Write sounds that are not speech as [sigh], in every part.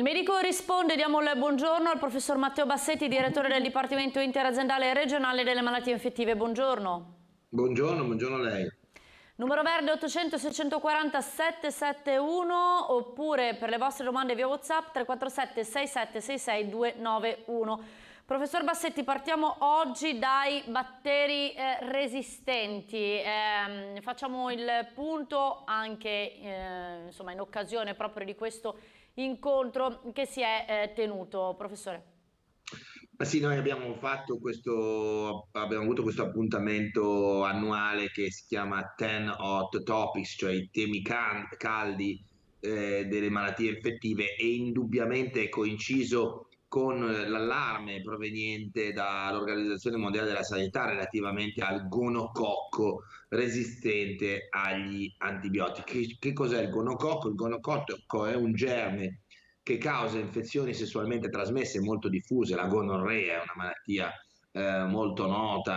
Il medico risponde, diamo il buongiorno al professor Matteo Bassetti, direttore del Dipartimento Interaziendale Regionale delle Malattie Infettive. Buongiorno. Buongiorno, buongiorno a lei. Numero verde 800 640 771 oppure per le vostre domande via WhatsApp 347 6766 291. Professor Bassetti, partiamo oggi dai batteri eh, resistenti. Eh, facciamo il punto anche eh, insomma, in occasione proprio di questo incontro che si è eh, tenuto, professore? Ma sì, noi abbiamo, questo, abbiamo avuto questo appuntamento annuale che si chiama 10 Hot Topics, cioè i temi caldi eh, delle malattie infettive e indubbiamente è coinciso con l'allarme proveniente dall'Organizzazione Mondiale della Sanità relativamente al gonococco resistente agli antibiotici. Che, che cos'è il gonococco? Il gonococco è un germe che causa infezioni sessualmente trasmesse molto diffuse, la gonorrea è una malattia eh, molto nota,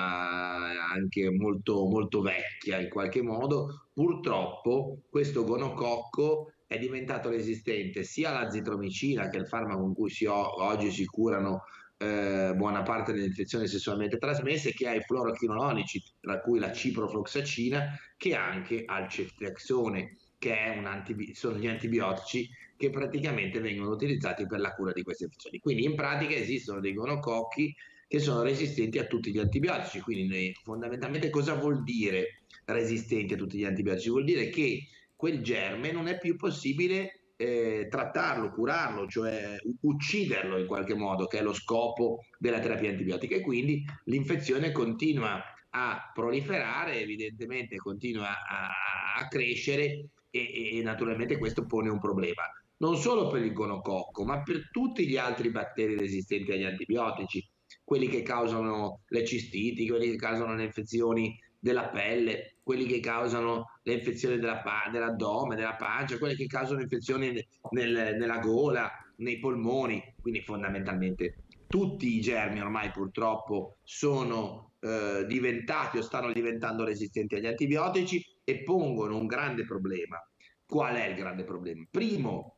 anche molto, molto vecchia in qualche modo. Purtroppo questo gonococco è diventato resistente sia all'azitromicina, che è il farmaco con cui si oggi si curano eh, buona parte delle infezioni sessualmente trasmesse, che ai fluorochinolonici, tra cui la ciprofloxacina, che anche al ceftriaxone, che antibi- sono gli antibiotici che praticamente vengono utilizzati per la cura di queste infezioni. Quindi in pratica esistono dei gonococchi che sono resistenti a tutti gli antibiotici. Quindi fondamentalmente cosa vuol dire resistenti a tutti gli antibiotici? Vuol dire che quel germe non è più possibile eh, trattarlo, curarlo, cioè ucciderlo in qualche modo, che è lo scopo della terapia antibiotica. E quindi l'infezione continua a proliferare, evidentemente continua a, a crescere e, e, naturalmente questo pone un problema non solo per il gonococco, ma per tutti gli altri batteri resistenti agli antibiotici, quelli che causano le cistiti, quelli che causano le infezioni della pelle, quelli che causano le infezioni della, dell'addome, della pancia, quelli che causano infezioni nel, nella gola, nei polmoni, quindi fondamentalmente tutti i germi ormai purtroppo sono eh, diventati o stanno diventando resistenti agli antibiotici e pongono un grande problema. Qual è il grande problema? Primo,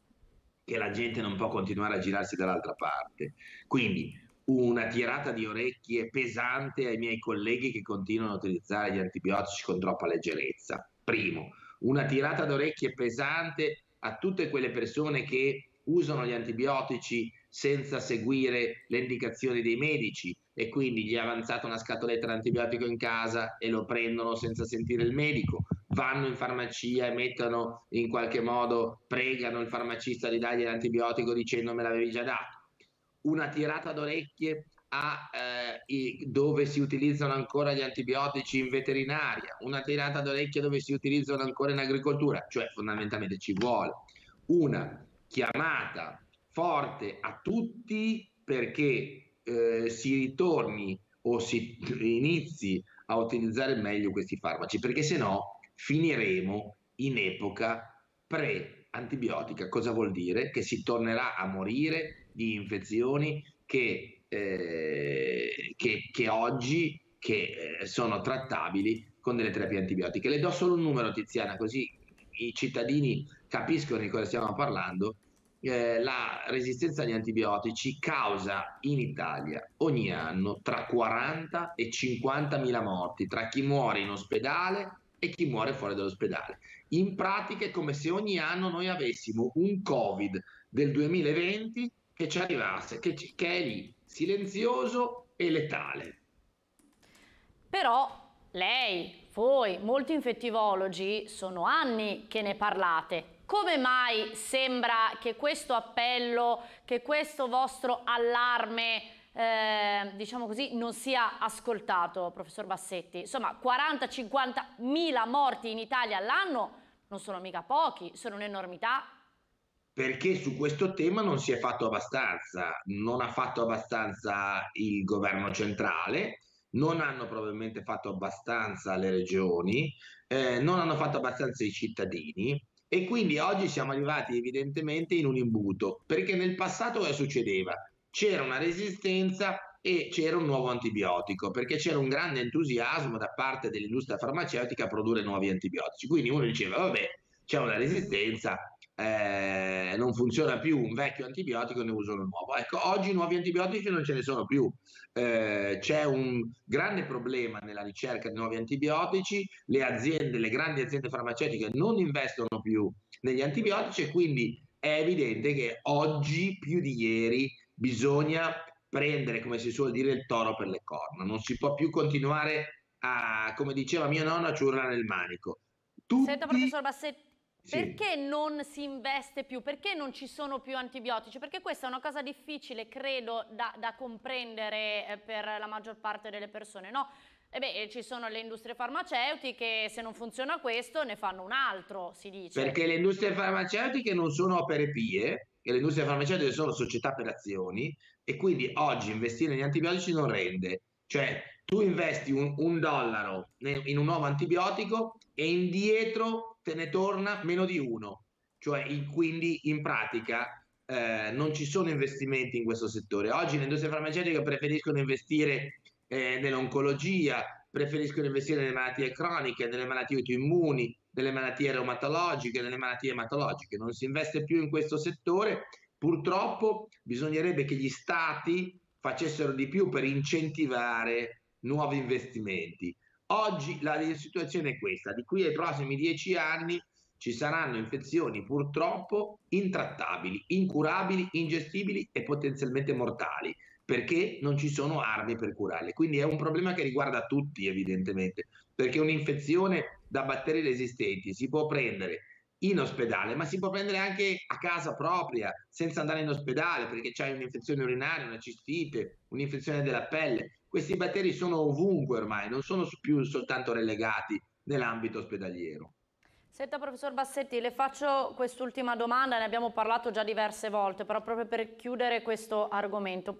che la gente non può continuare a girarsi dall'altra parte. Quindi una tirata di orecchie pesante ai miei colleghi che continuano a utilizzare gli antibiotici con troppa leggerezza. Primo, una tirata d'orecchie pesante a tutte quelle persone che usano gli antibiotici senza seguire le indicazioni dei medici e quindi gli è avanzata una scatoletta d'antibiotico in casa e lo prendono senza sentire il medico, vanno in farmacia e mettono in qualche modo, pregano il farmacista di dargli l'antibiotico dicendo me l'avevi già dato una tirata d'orecchie a eh, dove si utilizzano ancora gli antibiotici in veterinaria, una tirata d'orecchie dove si utilizzano ancora in agricoltura, cioè fondamentalmente ci vuole una chiamata forte a tutti perché eh, si ritorni o si inizi a utilizzare meglio questi farmaci, perché se no finiremo in epoca pre-antibiotica. Cosa vuol dire? Che si tornerà a morire di infezioni che, eh, che, che oggi che, eh, sono trattabili con delle terapie antibiotiche. Le do solo un numero, Tiziana, così i cittadini capiscono di cosa stiamo parlando. Eh, la resistenza agli antibiotici causa in Italia ogni anno tra 40 e 50 mila morti tra chi muore in ospedale e chi muore fuori dall'ospedale. In pratica è come se ogni anno noi avessimo un Covid del 2020 che ci arrivasse, che, che è lì, silenzioso e letale. Però lei, voi, molti infettivologi, sono anni che ne parlate. Come mai sembra che questo appello, che questo vostro allarme, eh, diciamo così, non sia ascoltato, professor Bassetti? Insomma, 40-50 mila morti in Italia all'anno non sono mica pochi, sono un'enormità perché su questo tema non si è fatto abbastanza, non ha fatto abbastanza il governo centrale, non hanno probabilmente fatto abbastanza le regioni, eh, non hanno fatto abbastanza i cittadini e quindi oggi siamo arrivati evidentemente in un imbuto, perché nel passato cosa succedeva? C'era una resistenza e c'era un nuovo antibiotico, perché c'era un grande entusiasmo da parte dell'industria farmaceutica a produrre nuovi antibiotici. Quindi uno diceva, vabbè, c'è una resistenza, eh, non funziona più un vecchio antibiotico ne usano un nuovo. Ecco, oggi nuovi antibiotici non ce ne sono più. Eh, c'è un grande problema nella ricerca di nuovi antibiotici, le aziende, le grandi aziende farmaceutiche non investono più negli antibiotici e quindi è evidente che oggi più di ieri bisogna prendere, come si suol dire, il toro per le corna. Non si può più continuare a, come diceva mio nonno, a ciurla nel manico. Tutti... Senta, professor Bassetti, perché non si investe più? Perché non ci sono più antibiotici? Perché questa è una cosa difficile, credo, da, da comprendere eh, per la maggior parte delle persone, no? E beh, ci sono le industrie farmaceutiche, se non funziona questo ne fanno un altro, si dice. Perché le industrie farmaceutiche non sono opere pie, e le industrie farmaceutiche sono società per azioni, e quindi oggi investire negli antibiotici non rende. Cioè, tu investi un, un dollaro in un nuovo antibiotico e indietro te ne torna meno di uno. Cioè, quindi in pratica eh, non ci sono investimenti in questo settore. Oggi le industrie farmaceutiche preferiscono investire eh, nell'oncologia, preferiscono investire nelle malattie croniche, nelle malattie autoimmuni, nelle malattie reumatologiche, nelle malattie ematologiche. Non si investe più in questo settore. Purtroppo bisognerebbe che gli stati facessero di più per incentivare nuovi investimenti. Oggi la situazione è questa, di qui ai prossimi dieci anni ci saranno infezioni purtroppo intrattabili, incurabili, ingestibili e potenzialmente mortali, perché non ci sono armi per curarle. Quindi è un problema che riguarda tutti evidentemente, perché un'infezione da batteri resistenti si può prendere in ospedale, ma si può prendere anche a casa propria, senza andare in ospedale, perché c'hai un'infezione urinaria, una cistite, un'infezione della pelle. Questi batteri sono ovunque ormai, non sono più soltanto relegati nell'ambito ospedaliero. Senta professor Bassetti, le faccio quest'ultima domanda, ne abbiamo parlato già diverse volte, però proprio per chiudere questo argomento,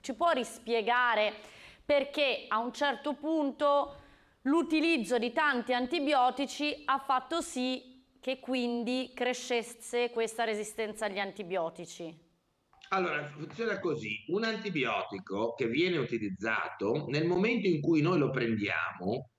ci può rispiegare perché a un certo punto l'utilizzo di tanti antibiotici ha fatto sì che quindi crescesse questa resistenza agli antibiotici? Allora, funziona così. Un antibiotico che viene utilizzato, nel momento in cui noi lo prendiamo,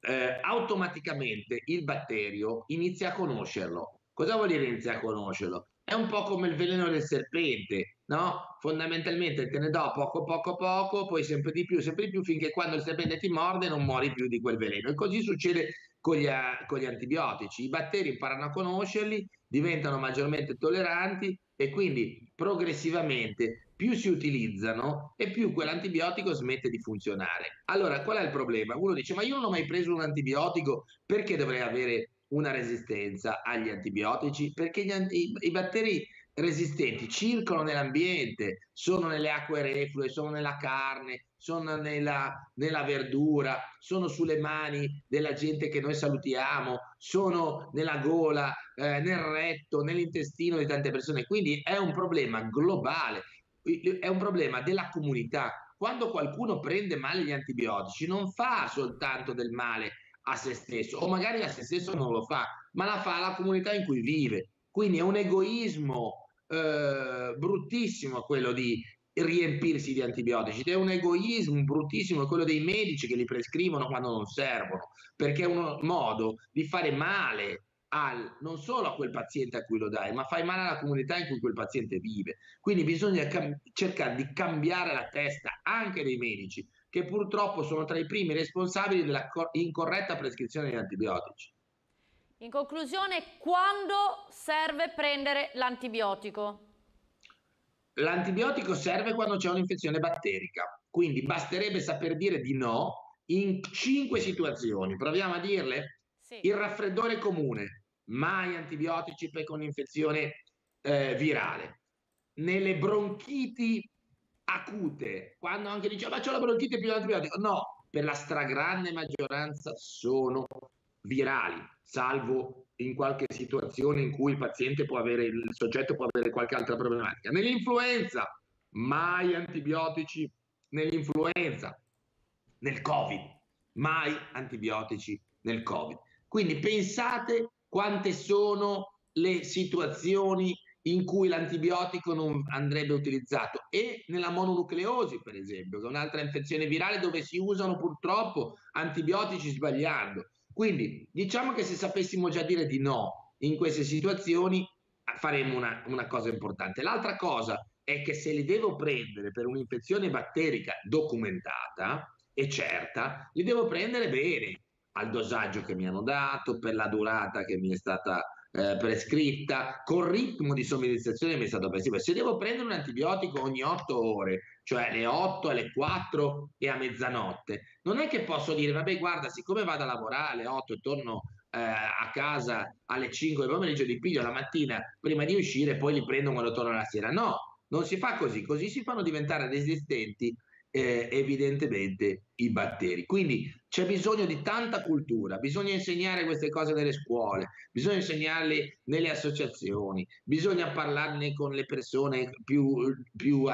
eh, automaticamente il batterio inizia a conoscerlo. Cosa vuol dire inizia a conoscerlo? È un po' come il veleno del serpente, no? Fondamentalmente te ne do poco, poco, poco, poi sempre di più, sempre di più, finché quando il serpente ti morde non muori più di quel veleno. E così succede con gli, con gli antibiotici. I batteri imparano a conoscerli, diventano maggiormente tolleranti e quindi progressivamente più si utilizzano e più quell'antibiotico smette di funzionare. Allora, qual è il problema? Uno dice, ma io non ho mai preso un antibiotico, perché dovrei avere una resistenza agli antibiotici? Perché gli anti- i batteri resistenti circolano nell'ambiente, sono nelle acque reflue, sono nella carne, sono nella, nella, verdura, sono sulle mani della gente che noi salutiamo, sono nella gola, eh, nel retto, nell'intestino di tante persone. Quindi è un problema globale, è un problema della comunità. Quando qualcuno prende male gli antibiotici non fa soltanto del male a se stesso, o magari a se stesso non lo fa, ma la fa alla comunità in cui vive. Quindi è un egoismo eh, bruttissimo quello di riempirsi di antibiotici ed è un egoismo bruttissimo quello dei medici che li prescrivono quando non servono, perché è un modo di fare male al, non solo a quel paziente a cui lo dai, ma fai male alla comunità in cui quel paziente vive. Quindi bisogna cam- cercare di cambiare la testa anche dei medici, che purtroppo sono tra i primi responsabili della co- incorretta prescrizione di antibiotici. In conclusione, quando serve prendere l'antibiotico? L'antibiotico serve quando c'è un'infezione batterica, quindi basterebbe saper dire di no in cinque situazioni. Proviamo a dirle? Sì. Il raffreddore comune, mai antibiotici per un'infezione eh, virale. Nelle bronchiti acute, quando anche dice ma c'ho la bronchite più l'antibiotico, no, per la stragrande maggioranza sono virali, salvo in qualche situazione in cui il paziente può avere, il soggetto può avere qualche altra problematica. Nell'influenza, mai antibiotici nell'influenza, nel Covid, mai antibiotici nel Covid. Quindi pensate quante sono le situazioni in cui l'antibiotico non andrebbe utilizzato e nella mononucleosi, per esempio, che è un'altra infezione virale dove si usano purtroppo antibiotici sbagliando. Quindi diciamo che se sapessimo già dire di no in queste situazioni, faremo una, una cosa importante. L'altra cosa è che se li devo prendere per un'infezione batterica documentata e certa, li devo prendere bene, al dosaggio che mi hanno dato, per la durata che mi è stata eh, prescritta, col ritmo di somministrazione mi è stato prescritto. Se devo prendere un antibiotico ogni 8 ore, cioè alle 8, alle 4 e a mezzanotte, non è che posso dire, vabbè, guarda, siccome vado a lavorare alle 8 e torno eh, a casa alle 5 del pomeriggio, li piglio la mattina prima di uscire poi li prendo quando torno la sera. No, non si fa così, così si fanno diventare resistenti eh, evidentemente i batteri. Quindi c'è bisogno di tanta cultura, bisogna insegnare queste cose nelle scuole, bisogna insegnarle nelle associazioni, bisogna parlarne con le persone più, più,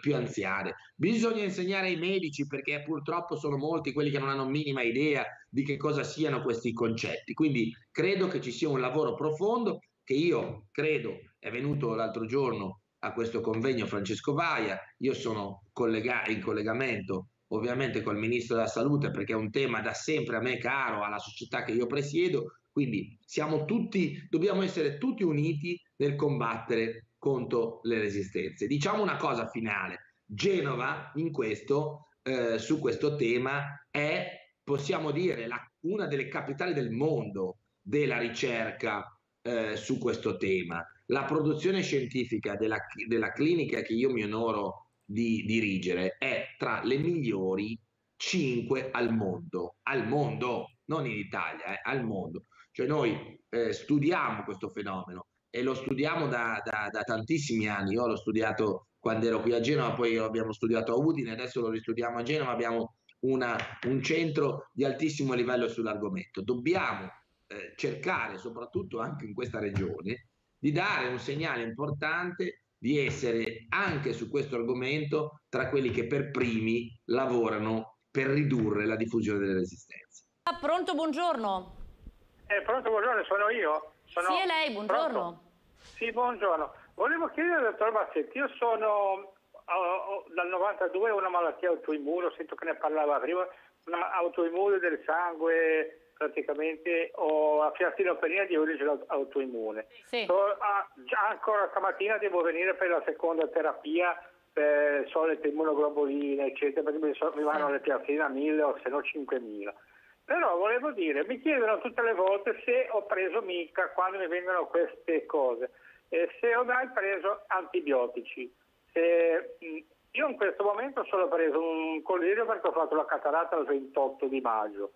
più anziane, bisogna insegnare ai medici perché purtroppo sono molti quelli che non hanno minima idea di che cosa siano questi concetti. Quindi credo che ci sia un lavoro profondo che io credo è venuto l'altro giorno a questo convegno Francesco Vaia, io sono collega- in collegamento ovviamente col Ministro della Salute perché è un tema da sempre a me caro, alla società che io presiedo, quindi siamo tutti, dobbiamo essere tutti uniti nel combattere contro le resistenze. Diciamo una cosa finale, Genova in questo, eh, su questo tema è, possiamo dire, la, una delle capitali del mondo della ricerca eh, su questo tema la produzione scientifica della, della clinica che io mi onoro di dirigere è tra le migliori 5 al mondo, al mondo, non in Italia, eh, al mondo. Cioè noi eh, studiamo questo fenomeno e lo studiamo da, da, da, tantissimi anni. Io l'ho studiato quando ero qui a Genova, poi lo abbiamo studiato a Udine, adesso lo ristudiamo a Genova, abbiamo una, un centro di altissimo livello sull'argomento. Dobbiamo eh, cercare, soprattutto anche in questa regione, di dare un segnale importante di essere anche su questo argomento tra quelli che per primi lavorano per ridurre la diffusione delle resistenze. Ah, pronto, buongiorno. Eh, pronto, buongiorno, sono io. Sono... Sì, è lei, buongiorno. Pronto? Sì, buongiorno. Volevo chiedere al dottor Bassetti, io sono ho, dal 92 ho una malattia autoimmune, ho sentito che ne parlava prima, una autoimmune del sangue praticamente ho la fiatinopenia di origine autoimmune. Sì. So, ah, già ancora stamattina devo venire per la seconda terapia per solite immunoglobuline, eccetera, perché mi, so, mi vanno sì. le piastrine a 1000 o se no 5000. Però volevo dire, mi chiedono tutte le volte se ho preso mica quando mi vengono queste cose, eh, se ho mai preso antibiotici. Se, io in questo momento ho solo preso un colirio perché ho fatto la cataratta il 28 di maggio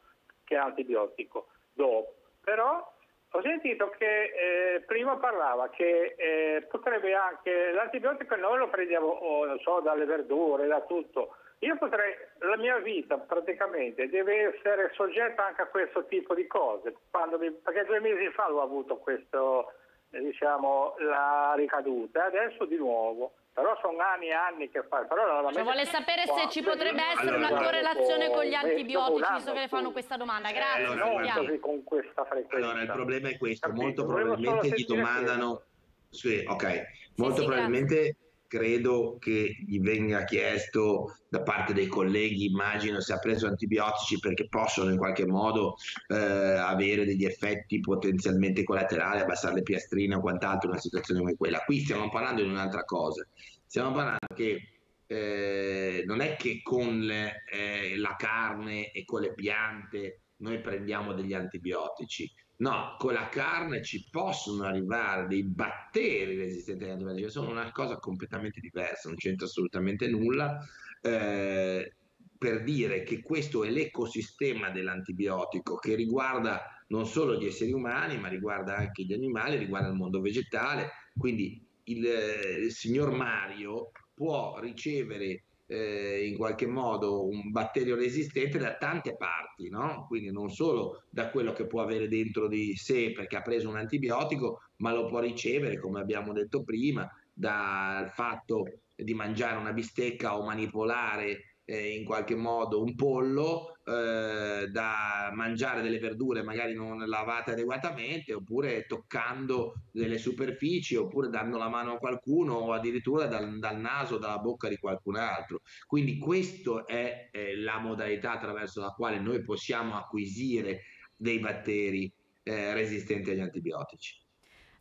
che è antibiotico dopo. Però ho sentito che eh, prima parlava che eh, potrebbe anche l'antibiotico noi lo prendiamo oh, so, dalle verdure, da tutto. Io potrei, la mia vita praticamente deve essere soggetta anche a questo tipo di cose, mi, perché due mesi fa l'ho avuto questo, eh, diciamo, la ricaduta e adesso di nuovo però sono anni e anni che fa. Però cioè, vuole sapere se ci potrebbe essere allora, una correlazione con gli antibiotici, visto che le fanno questa domanda. Grazie. Eh, allora, così con questa frequenza. Allora, il problema è questo, Capito? molto probabilmente gli domandano... Sì, ok, molto sì, sì, probabilmente... Grazie credo che gli venga chiesto da parte dei colleghi, immagino, se ha preso antibiotici perché possono in qualche modo eh, avere degli effetti potenzialmente collaterali, abbassare le piastrine o quant'altro in una situazione come quella. Qui stiamo parlando di un'altra cosa, stiamo parlando che eh, non è che con le, eh, la carne e con le piante noi prendiamo degli antibiotici, No, con la carne ci possono arrivare dei batteri resistenti agli antibiotici, sono una cosa completamente diversa, non c'entra assolutamente nulla. Eh, per dire che questo è l'ecosistema dell'antibiotico che riguarda non solo gli esseri umani, ma riguarda anche gli animali, riguarda il mondo vegetale. Quindi il, il signor Mario può ricevere eh, in qualche modo un batterio resistente da tante parti, no? quindi non solo da quello che può avere dentro di sé perché ha preso un antibiotico, ma lo può ricevere, come abbiamo detto prima, dal fatto di mangiare una bistecca o manipolare eh, in qualche modo un pollo eh, da mangiare delle verdure magari non lavate adeguatamente oppure toccando delle superfici oppure dando la mano a qualcuno o addirittura dal, dal naso dalla bocca di qualcun altro. Quindi questa è eh, la modalità attraverso la quale noi possiamo acquisire dei batteri eh, resistenti agli antibiotici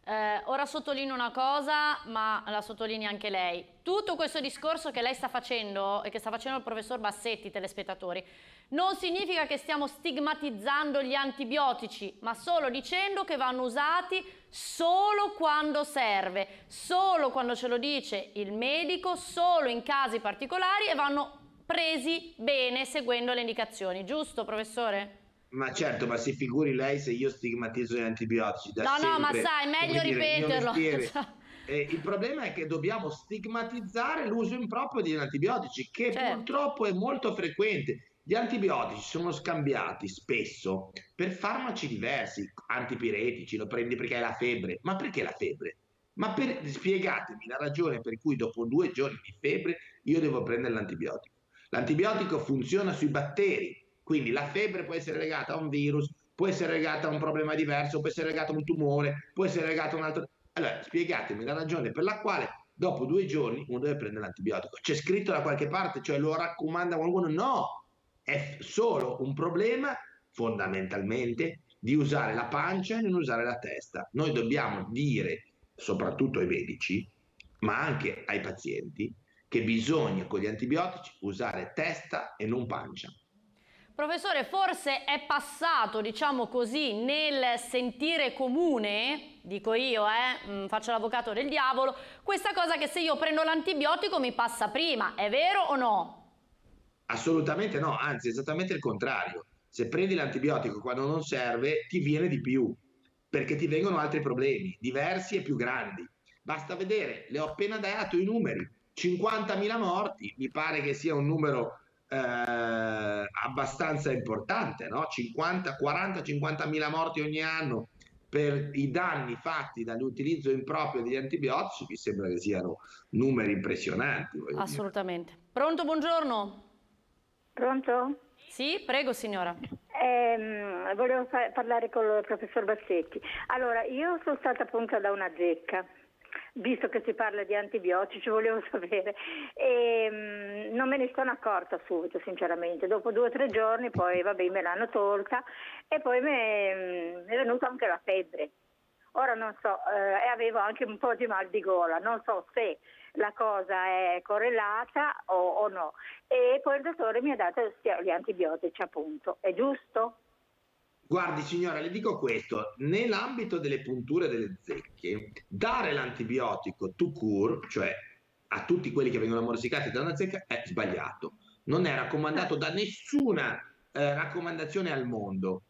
Eh, ora sottolineo una cosa, ma la sottolinea anche lei. Tutto questo discorso che lei sta facendo e che sta facendo il professor Bassetti, telespettatori, non significa che stiamo stigmatizzando gli antibiotici, ma solo dicendo che vanno usati solo quando serve, solo quando ce lo dice il medico, solo in casi particolari e vanno presi bene seguendo le indicazioni. Giusto, professore? Ma certo, ma si figuri lei se io stigmatizzo gli antibiotici. Da no, sempre, no, ma sai, meglio ripeterlo. Eh, [laughs] il problema è che dobbiamo stigmatizzare l'uso improprio di antibiotici, che certo. purtroppo è molto frequente. Gli antibiotici sono scambiati spesso per farmaci diversi, antipiretici, lo prendi perché hai la febbre. Ma perché la febbre? Ma per, spiegatemi la ragione per cui dopo due giorni di febbre io devo prendere l'antibiotico. L'antibiotico funziona sui batteri, quindi la febbre può essere legata a un virus, può essere legata a un problema diverso, può essere legata a un tumore, può essere legata a un altro... Allora, spiegatemi la ragione per la quale dopo due giorni uno deve prendere l'antibiotico. C'è scritto da qualche parte, cioè lo raccomanda qualcuno? No, è solo un problema fondamentalmente di usare la pancia e non usare la testa. Noi dobbiamo dire, soprattutto ai medici, ma anche ai pazienti, che bisogna con gli antibiotici usare testa e non pancia. Professore, forse è passato, diciamo così, nel sentire comune, dico io, eh, mm, faccio l'avvocato del diavolo, questa cosa che se io prendo l'antibiotico mi passa prima, è vero o no? Assolutamente no, anzi esattamente il contrario. Se prendi l'antibiotico quando non serve, ti viene di più, perché ti vengono altri problemi, diversi e più grandi. Basta vedere, le ho appena dato i numeri, 50.000 morti, mi pare che sia un numero eh, abbastanza importante, no? 50, 40, 50 mila morti ogni anno per i danni fatti dall'utilizzo improprio degli antibiotici, mi sembra che siano numeri impressionanti. Assolutamente. Dire. Pronto, buongiorno. Pronto? Sì, prego signora. Eh, volevo parlare con il professor Bassetti. Allora, io sono stata punta da una zecca visto che si parla di antibiotici, [laughs] volevo sapere. E, um, non me ne sono accorta subito, sinceramente. Dopo due o tre giorni, poi vabbè, me l'hanno tolta e poi mi è venuta anche la febbre. Ora non so, eh, avevo anche un po' di mal di gola, non so se la cosa è correlata o, o no. E poi il dottore mi ha dato gli antibiotici, appunto. È giusto? Guardi signora, le dico questo, nell'ambito delle punture delle zecche, dare l'antibiotico to cure, cioè a tutti quelli che vengono morsicati da una zecca, è sbagliato. Non è raccomandato da nessuna eh, raccomandazione al mondo.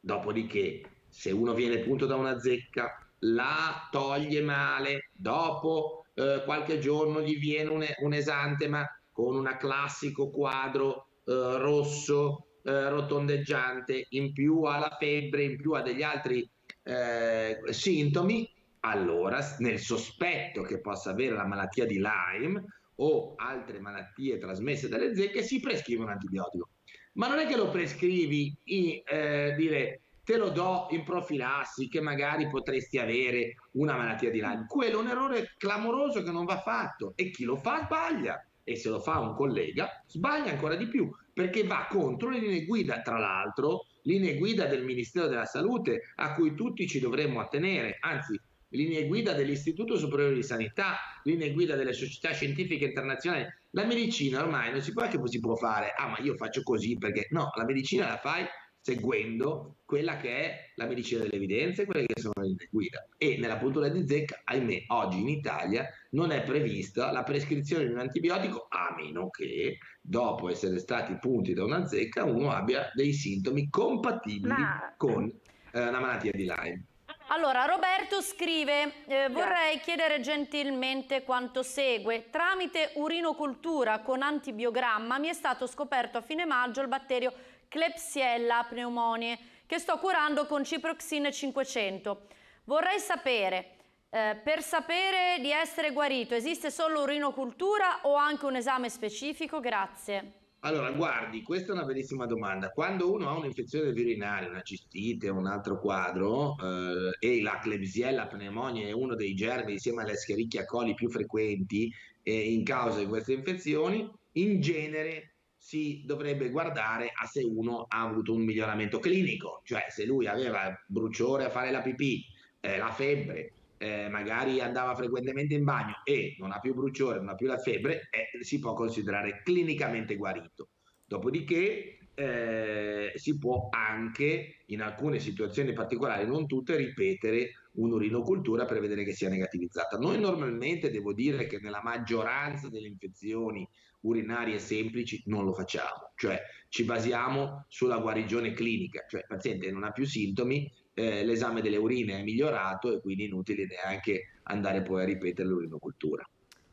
Dopodiché, se uno viene punto da una zecca, la toglie male, dopo eh, qualche giorno gli viene un, un esantema con un classico quadro eh, rosso eh, rotondeggiante, in più ha la febbre, in più ha degli altri eh, sintomi, allora nel sospetto che possa avere la malattia di Lyme o altre malattie trasmesse dalle zecche si prescrive un antibiotico. Ma non è che lo prescrivi in, eh, dire te lo do in profilassi che magari potresti avere una malattia di Lyme. Quello è un errore clamoroso che non va fatto e chi lo fa sbaglia e se lo fa un collega sbaglia ancora di più perché va contro le linee guida, tra l'altro, linee guida del Ministero della Salute a cui tutti ci dovremmo attenere, anzi linee guida dell'Istituto Superiore di Sanità, linee guida delle società scientifiche internazionali. La medicina ormai non si può che si può fare, ah ma io faccio così perché? No, la medicina la fai seguendo quella che è la medicina delle evidenze, quelle che sono le linee guida. E nella puntura di zecca, ahimè, oggi in Italia non è prevista la prescrizione di un antibiotico a meno che dopo essere stati punti da una zecca uno abbia dei sintomi compatibili Ma... con eh, la malattia di Lyme. Allora, Roberto scrive, eh, vorrei chiedere gentilmente quanto segue. Tramite urinocultura con antibiogramma mi è stato scoperto a fine maggio il batterio Klebsiella pneumonie che sto curando con Ciproxin 500. Vorrei sapere, eh, per sapere di essere guarito, esiste solo urinocultura o anche un esame specifico? Grazie. Allora, guardi, questa è una bellissima domanda. Quando uno ha un'infezione urinare, una cistite, un altro quadro, eh, e la Klebsiella pneumonia è uno dei germi insieme alle Escherichia coli più frequenti eh, in causa di queste infezioni, in genere si dovrebbe guardare a se uno ha avuto un miglioramento clinico, cioè se lui aveva bruciore a fare la pipì, eh, la febbre, eh, magari andava frequentemente in bagno e non ha più bruciore, non ha più la febbre, eh, si può considerare clinicamente guarito. Dopodiché eh, si può anche in alcune situazioni particolari, non tutte, ripetere un'urinocultura per vedere che sia negativizzata. Noi normalmente devo dire che nella maggioranza delle infezioni urinarie semplici non lo facciamo, cioè ci basiamo sulla guarigione clinica, cioè il paziente non ha più sintomi, eh, l'esame delle urine è migliorato e quindi inutile neanche andare poi a ripetere l'urinocultura.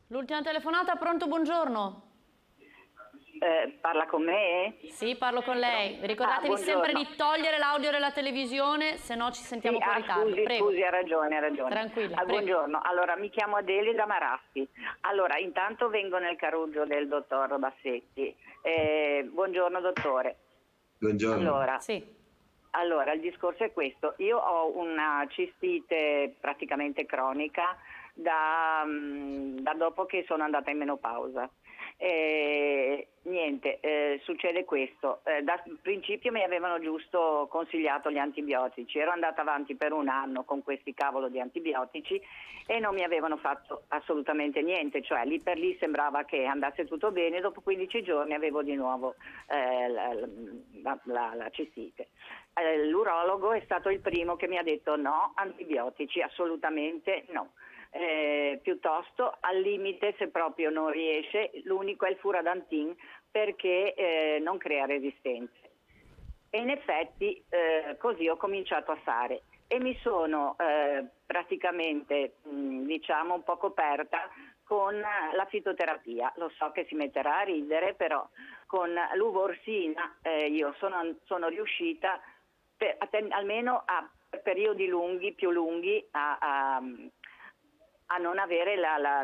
L'ultima telefonata, pronto, buongiorno. Eh, parla con me? Sì, parlo con lei. Ricordatevi ah, sempre di togliere l'audio della televisione, se no ci sentiamo sì, fuori ah, tardi. Scusi, prego. scusi, ha ragione, ha ragione. Tranquilla. Ah, buongiorno, allora mi chiamo Adele da Marassi. Allora, intanto vengo nel carruggio del dottor Bassetti. Eh, buongiorno dottore. Buongiorno. Allora, sì. Allora, il discorso è questo. Io ho una cistite praticamente cronica da, mm, da dopo che sono andata in menopausa. Eh, niente, eh, succede questo. Eh, da principio mi avevano giusto consigliato gli antibiotici. Ero andata avanti per un anno con questi cavolo di antibiotici e non mi avevano fatto assolutamente niente. Cioè lì per lì sembrava che andasse tutto bene. Dopo 15 giorni avevo di nuovo eh, la, la, la, la cistite. Eh, l'urologo è stato il primo che mi ha detto no, antibiotici, assolutamente no eh, piuttosto al limite se proprio non riesce l'unico è il furadantin perché eh, non crea resistenze. E in effetti eh, così ho cominciato a fare. E mi sono eh, praticamente mh, diciamo un po' coperta con la fitoterapia. Lo so che si metterà a ridere però con l'uvorsina eh, io sono, sono riuscita per, almeno a periodi lunghi più lunghi a, a a non avere la, la,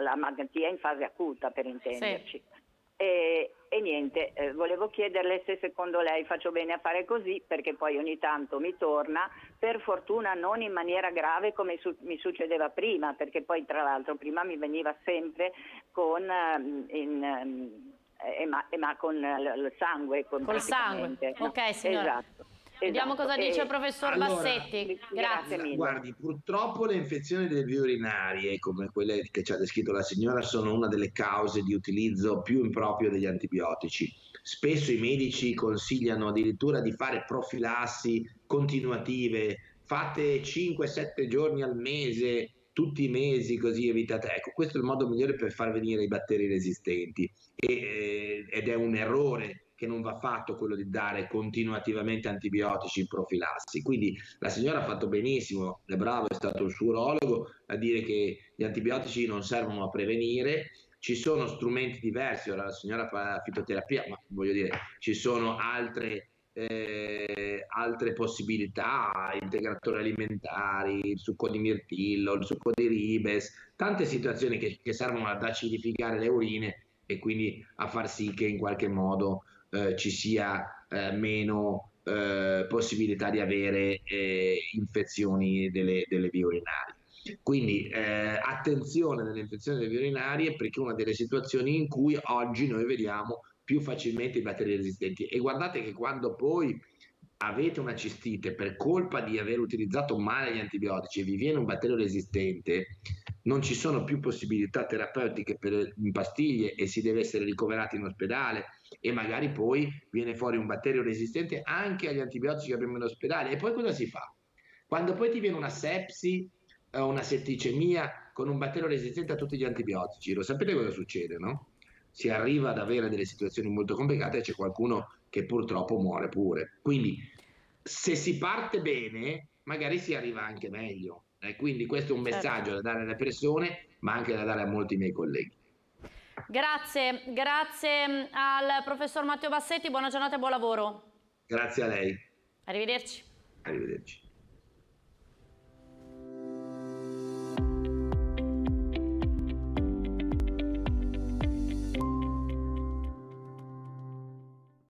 la, malattia in fase acuta, per intenderci. Sì. E, e, niente, eh, volevo chiederle se secondo lei faccio bene a fare così, perché poi ogni tanto mi torna, per fortuna non in maniera grave come su- mi succedeva prima, perché poi tra l'altro prima mi veniva sempre con, uh, in, um, ema- ema- con il sangue. Con Col sangue, ok signora. Esatto. Vediamo cosa esatto. dice il professor allora, Bassetti. Grazie. mille. Guardi, purtroppo le infezioni delle vie urinarie, come quelle che ci ha descritto la signora, sono una delle cause di utilizzo più improprio degli antibiotici. Spesso i medici consigliano addirittura di fare profilassi continuative, fate 5-7 giorni al mese, tutti i mesi, così evitate. Ecco, questo è il modo migliore per far venire i batteri resistenti e, eh, ed è un errore che non va fatto quello di dare continuativamente antibiotici in profilassi. Quindi la signora ha fatto benissimo, è bravo, è stato il suo urologo a dire che gli antibiotici non servono a prevenire, ci sono strumenti diversi, ora la signora fa la fitoterapia, ma voglio dire, ci sono altre, eh, altre possibilità, integratori alimentari, il succo di mirtillo, il succo di ribes, tante situazioni che, che servono ad acidificare le urine e quindi a far sì che in qualche modo eh, ci sia eh, meno eh, possibilità di avere eh, infezioni delle, delle, vie urinarie. Quindi eh, attenzione nelle infezioni delle vie urinarie perché è una delle situazioni in cui oggi noi vediamo più facilmente i batteri resistenti e guardate che quando poi avete una cistite per colpa di aver utilizzato male gli antibiotici e vi viene un batterio resistente, non ci sono più possibilità terapeutiche per in pastiglie e si deve essere ricoverati in ospedale e magari poi viene fuori un batterio resistente anche agli antibiotici che abbiamo in ospedale. E poi cosa si fa? Quando poi ti viene una sepsi o una setticemia con un batterio resistente a tutti gli antibiotici, lo sapete cosa succede, no? Si arriva ad avere delle situazioni molto complicate e c'è qualcuno che purtroppo muore pure. Quindi se si parte bene, magari si arriva anche meglio. E quindi questo è un certo. messaggio da dare alle persone, ma anche da dare a molti miei colleghi. Grazie, grazie mm, al professor Matteo Bassetti, buona giornata e buon lavoro. Grazie a lei. Arrivederci. Arrivederci.